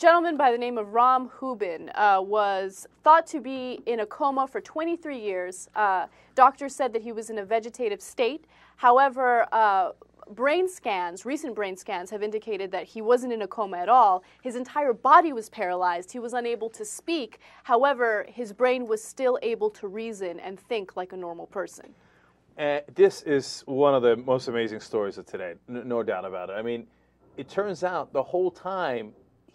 gentleman by the name of Rom Houben uh, was thought to be in a coma for 23 years. Uh, doctors said that he was in a vegetative state. However, uh, brain scans, recent brain scans, have indicated that he wasn't in a coma at all. His entire body was paralyzed. He was unable to speak. However, his brain was still able to reason and think like a normal person. And this is one of the most amazing stories of today, no doubt about it. I mean, it turns out the whole time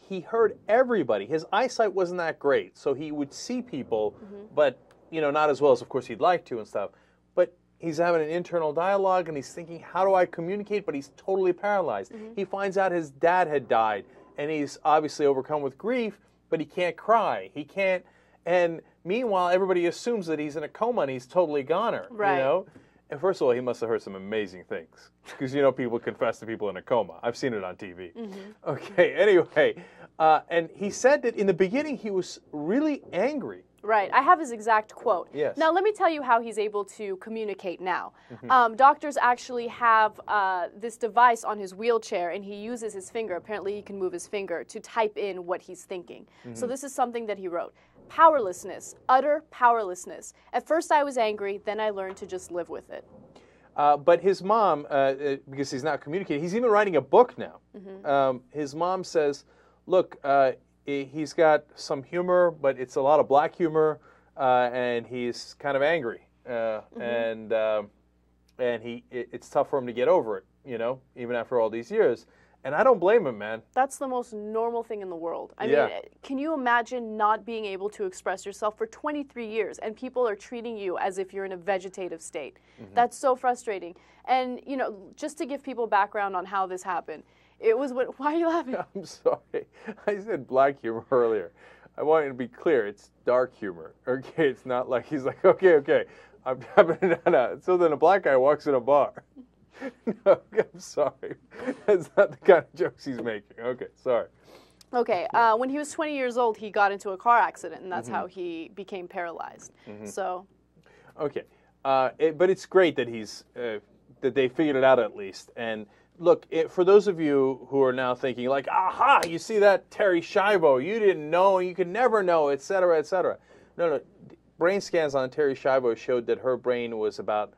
he heard everybody. His eyesight wasn't that great, so he would see people, mm-hmm. but you know, not as well as of course he'd like to and stuff. But he's having an internal dialogue and he's thinking, how do I communicate? But he's totally paralyzed. Mm-hmm. He finds out his dad had died, and he's obviously overcome with grief, but he can't cry. He can't. And meanwhile, everybody assumes that he's in a coma and he's totally goner. Right. You know. And first of all, he must have heard some amazing things because you know people confess to people in a coma. I've seen it on TV. Okay. Anyway, uh, and he said that in the beginning he was really angry. Right. I have his exact quote. Yes. Now, let me tell you how he's able to communicate now. Um, doctors actually have uh, this device on his wheelchair, and he uses his finger. Apparently, he can move his finger to type in what he's thinking. So, this is something that he wrote Powerlessness, utter powerlessness. At first, I was angry, then I learned to just live with it. Uh, but his mom, uh, uh, because he's not communicating, he's even writing a book now. Um, his mom says, "Look, uh, he- he's got some humor, but it's a lot of black humor, uh, and he's kind of angry, uh, and um and he it, it's tough for him to get over it, you know, even after all these years. And I don't blame him, man. That's the most normal thing in the world. I Yeah. mean, can you imagine not being able to express yourself for 23 years and people are treating you as if you're in a vegetative state? Mm-hmm. That's so frustrating. And, you know, just to give people background on how this happened, it was what, why are you laughing? I'm sorry. I said black humor earlier. I want you to be clear. It's dark humor. Okay, it's not like he's like, okay, okay. I'm having a, so then a black guy walks in a bar. no, I'm sorry. That's not the kind of jokes he's making. Okay, sorry. Okay, uh, when he was 20 years old, he got into a car accident and that's how he became paralyzed. So, Okay, uh, it, but it's great that he's uh, that they figured it out at least. And look, it, for those of you who are now thinking like, "Aha! You see that Terri Schiavo? You didn't know. You could never know, etc., cetera, et cetera." No, no. Brain scans on Terri Schiavo showed that her brain was about,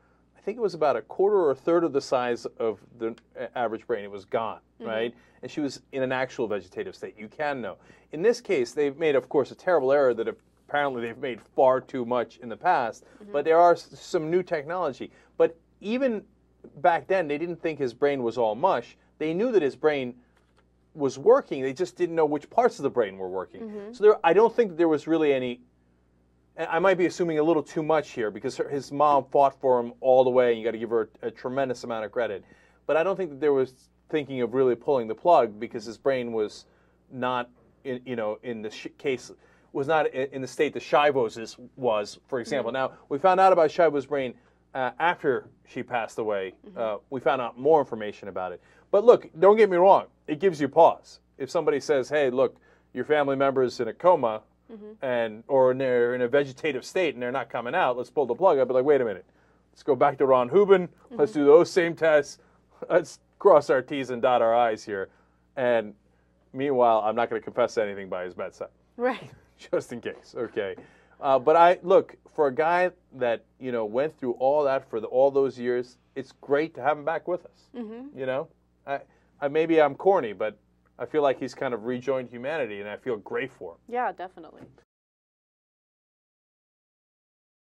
think it was about a quarter or a third of the size of the uh, average brain. It was gone, mm-hmm. right? And she was in an actual vegetative state. You can know. In this case, they've made, of course, a terrible error that apparently they've made far too much in the past. Mm-hmm. But there are some new technology. But even back then, they didn't think his brain was all mush. They knew that his brain was working. They just didn't know which parts of the brain were working. Mm-hmm. So there, I don't think there was really any. I might be assuming a little too much here because her, his mom fought for him all the way, and you got to give her a, a tremendous amount of credit. But I don't think that there was thinking of really pulling the plug because his brain was not, in, you know, in the sh- case was not i- in the state that Schiavo's is, was, for example. Now we found out about Schiavo's brain uh, after she passed away. Uh, we found out more information about it. But look, don't get me wrong; it gives you pause. If somebody says, "Hey, look, your family member is in a coma," Mm-hmm. and or they're in a vegetative state and they're not coming out, let's pull the plug. I'd be like, "Wait a minute, let's go back to Rom Houben. Let's mm-hmm. do those same tests. Let's cross our T's and dot our I's here." And meanwhile, I'm not going to confess anything by his bedside right. just in case. Okay, uh, but I look for a guy that you know went through all that for the, all those years. It's great to have him back with us. Mm-hmm. You know, I, I maybe I'm corny, but I feel like he's kind of rejoined humanity, and I feel great for him. Yeah, definitely.